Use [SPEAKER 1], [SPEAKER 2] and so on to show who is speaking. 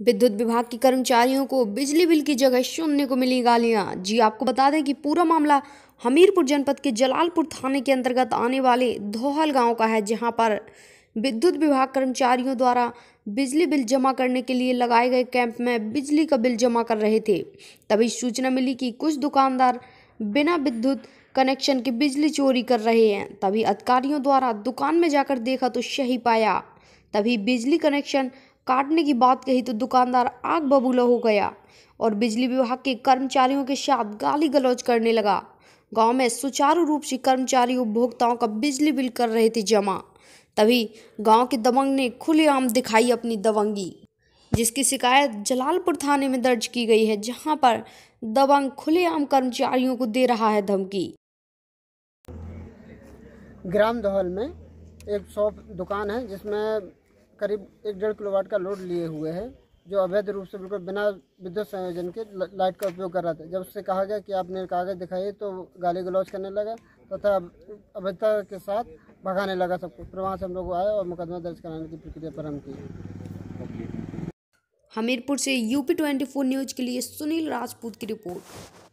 [SPEAKER 1] विद्युत विभाग के कर्मचारियों को बिजली बिल की जगह सुनने को मिली गालियाँ। जी, आपको बता दें कि पूरा मामला हमीरपुर जनपद के जलालपुर थाने के अंतर्गत आने वाले धोहल गाँव का है, जहाँ पर विद्युत विभाग कर्मचारियों द्वारा बिजली बिल जमा करने के लिए लगाए गए कैंप में बिजली का बिल जमा कर रहे थे। तभी सूचना मिली कि कुछ दुकानदार बिना विद्युत कनेक्शन के बिजली चोरी कर रहे हैं। तभी अधिकारियों द्वारा दुकान में जाकर देखा तो सही पाया। तभी बिजली कनेक्शन काटने की बात कही तो दुकानदार आग बबूला हो गया और बिजली विभाग के कर्मचारियों के साथ गाली गलौज करने लगा। गाँव में सुचारू रूप से कर्मचारी उपभोक्ताओं का बिजली बिल कर रहे थे जमा। तभी गाँव के दबंग ने खुलेआम दिखाई अपनी दबंगी, जिसकी शिकायत जलालपुर थाने में दर्ज की गई है, जहाँ पर दबंग खुलेआम कर्मचारियों को दे रहा है धमकी।
[SPEAKER 2] ग्राम दहल में एक शॉप दुकान है, जिसमें करीब एक डेढ़ किलो का लोड लिए हुए है, जो अवैध रूप से बिल्कुल बिना विद्युत संयोजन के लाइट का उपयोग कर रहा था। जब उससे कहा गया कि आपने कागज़ दिखाइए तो गाली गलौज करने लगा, तथा तो अवैधता के साथ भगाने लगा सबको। फिर वहाँ से हम लोग आए और मुकदमा दर्ज कराने की प्रक्रिया प्रारंभ की।
[SPEAKER 1] हमीरपुर से यूपी ट्वेंटी फोर न्यूज़ के लिए सुनील राजपूत की रिपोर्ट।